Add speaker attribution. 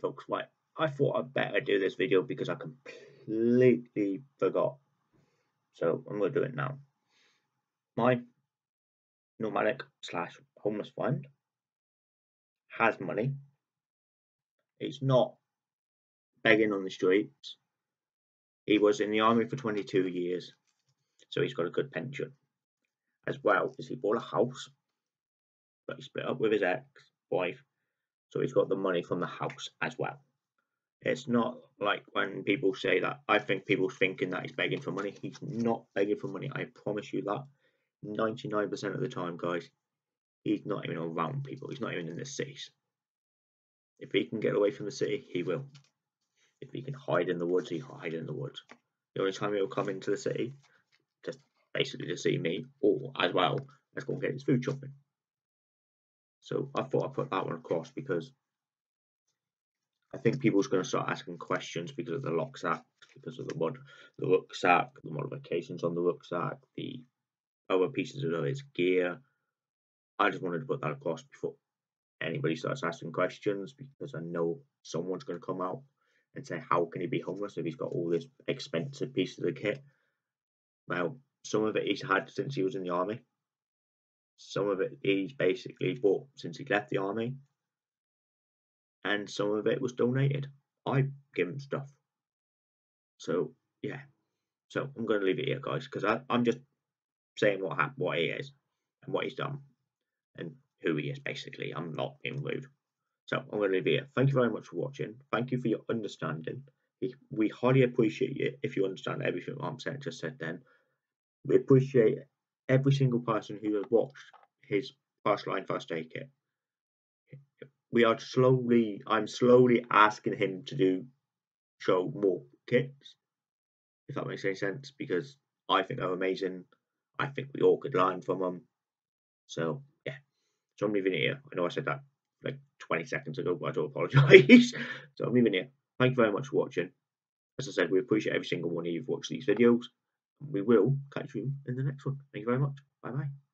Speaker 1: Folks, right. I thought I'd better do this video because I completely forgot. So I'm going to do it now. My nomadic slash homeless friend has money. He's not begging on the streets. He was in the army for 22 years, so he's got a good pension. As well as he bought a house, but he split up with his ex-wife, so he's got the money from the house as well. It's not like when people say that. I think people thinking that he's begging for money. He's not begging for money. I promise you that. 99% of the time, guys, he's not even around people. He's not even in the cities. If he can get away from the city, he will. If he can hide in the woods, he hide in the woods. The only time he'll come into the city, just basically to see me, or as well, let's go and get his food shopping. So I thought I'd put that one across because I think people's going to start asking questions because of the rucksack, because of the mod, the rucksack, the modifications on the rucksack, the other pieces of his gear. I just wanted to put that across before anybody starts asking questions because I know someone's going to come out and say, How can he be homeless if he's got all this expensive pieces of kit? Well, some of it he's had since he was in the army, some of it he's basically bought since he left the army, and some of it was donated. I give him stuff. So, yeah. So I'm going to leave it here, guys, because I'm just saying what happened, what he is, and what he's done, and who he is. Basically, I'm not being rude. So I'm going to leave it here. Thank you very much for watching. Thank you for your understanding. We highly appreciate it if you understand everything I'm saying just said. Then we appreciate every single person who has watched his first line first aid kit. We are slowly. I'm slowly asking him to do show more kits, if that makes any sense, because I think they're amazing. I think we all could learn from them. So yeah, so I'm leaving it here. I know I said that like 20 seconds ago, but I do apologise. so I'm leaving it here. Thank you very much for watching. As I said, we appreciate every single one of you who've watched these videos. We will catch you in the next one. Thank you very much. Bye bye.